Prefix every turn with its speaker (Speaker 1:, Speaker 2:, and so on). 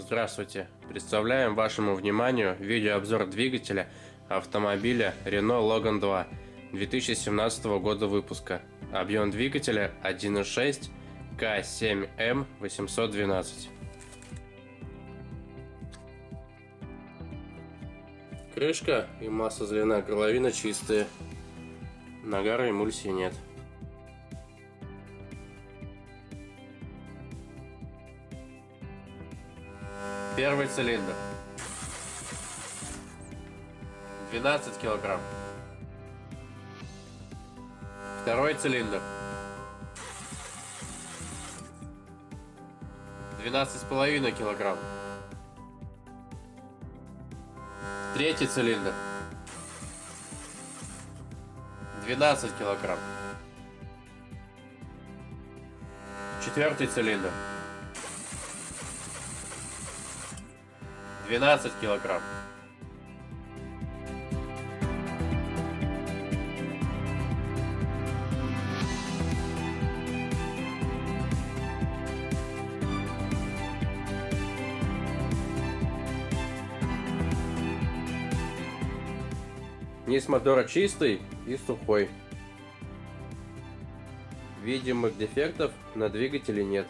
Speaker 1: Здравствуйте! Представляем вашему вниманию видеообзор двигателя автомобиля Renault Logan 2 2017 года выпуска. Объем двигателя 1.6 К7М812. Крышка и масса зелена горловина чистые. Нагара эмульсии нет. Первый цилиндр. 12 килограмм. Второй цилиндр. 12,5 килограмм. Третий цилиндр. 12 килограмм. Четвертый цилиндр. 12 килограмм. Низ мотора чистый и сухой. Видимых дефектов на двигателе нет.